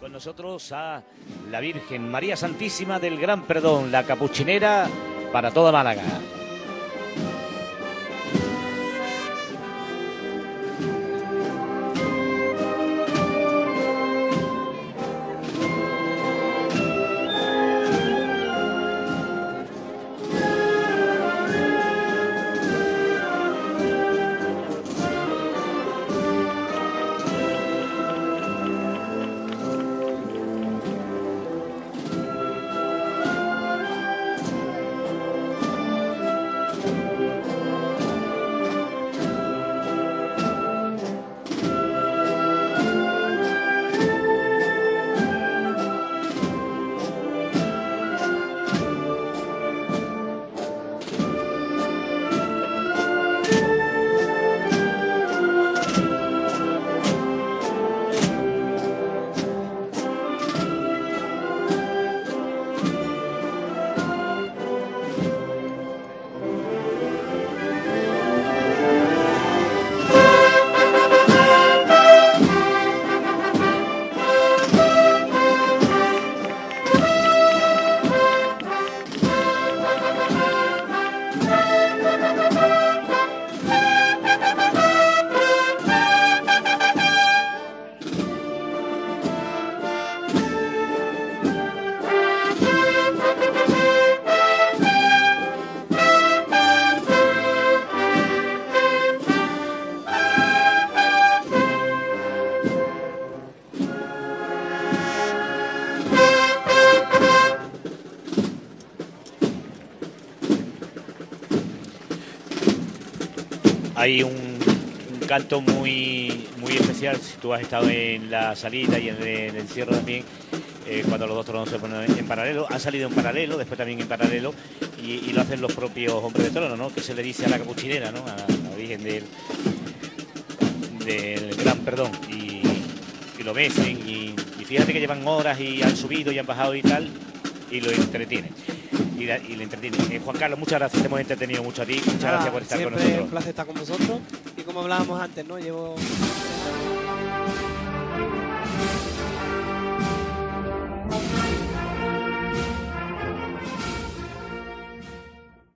con nosotros a la Virgen María Santísima del Gran Perdón, la capuchinera para toda Málaga. Hay un, canto muy, muy especial, si tú has estado en la salida y en el, en el encierro también, eh, cuando los dos tronos se ponen en paralelo, han salido en paralelo, después también en paralelo, y, lo hacen los propios hombres de trono, ¿no? Que se le dice a la capuchinera, ¿no? A la Virgen del, del Gran Perdón, y, y lo besen, y, y fíjate que llevan horas y han subido y han bajado y tal, y lo entretienen y, le entretiene. Eh, Juan Carlos, muchas gracias, te hemos entretenido mucho a ti, muchas gracias por estar con nosotros. Es un placer estar con vosotros y como hablábamos antes, ¿no? Llevo...